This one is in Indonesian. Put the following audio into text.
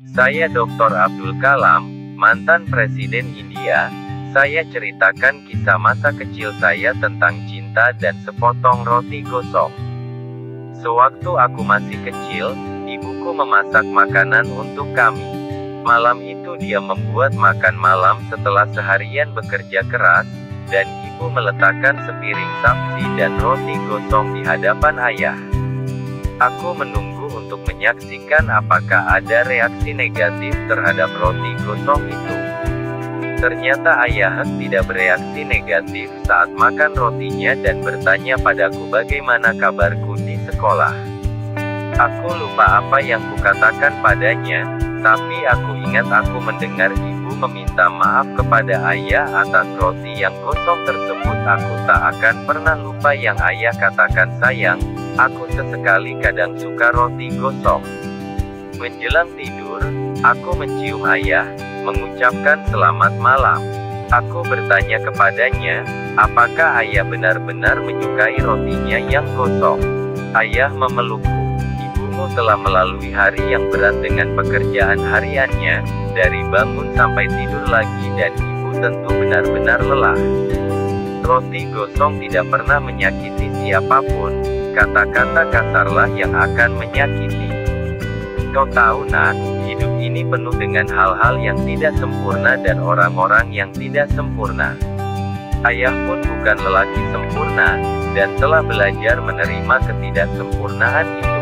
Saya Dr. Abdul Kalam, mantan Presiden India. Saya ceritakan kisah masa kecil saya tentang cinta dan sepotong roti gosong. Sewaktu aku masih kecil, ibuku memasak makanan untuk kami. Malam itu dia membuat makan malam setelah seharian bekerja keras, dan ibu meletakkan sepiring sapsi dan roti gosong di hadapan ayah. Aku menunggu untuk menyaksikan apakah ada reaksi negatif terhadap roti gosong itu. Ternyata ayah tidak bereaksi negatif saat makan rotinya dan bertanya padaku bagaimana kabarku di sekolah. Aku lupa apa yang kukatakan padanya, tapi aku ingat aku mendengar ibu meminta maaf kepada ayah atas roti yang gosong tersebut. Aku tak akan pernah lupa yang ayah katakan sayang, Aku sesekali kadang suka roti gosong. Menjelang tidur, aku mencium ayah, mengucapkan selamat malam. Aku bertanya kepadanya, apakah ayah benar-benar menyukai rotinya yang gosong? Ayah memelukku. Ibumu telah melalui hari yang berat dengan pekerjaan hariannya, dari bangun sampai tidur lagi dan ibu tentu benar-benar lelah. Roti gosong tidak pernah menyakiti siapa pun, Kata-kata kasarlah yang akan menyakiti. Kau tahu nak, hidup ini penuh dengan hal-hal yang tidak sempurna dan orang-orang yang tidak sempurna. Ayah pun bukan lelaki sempurna, dan telah belajar menerima ketidaksempurnaan ibu.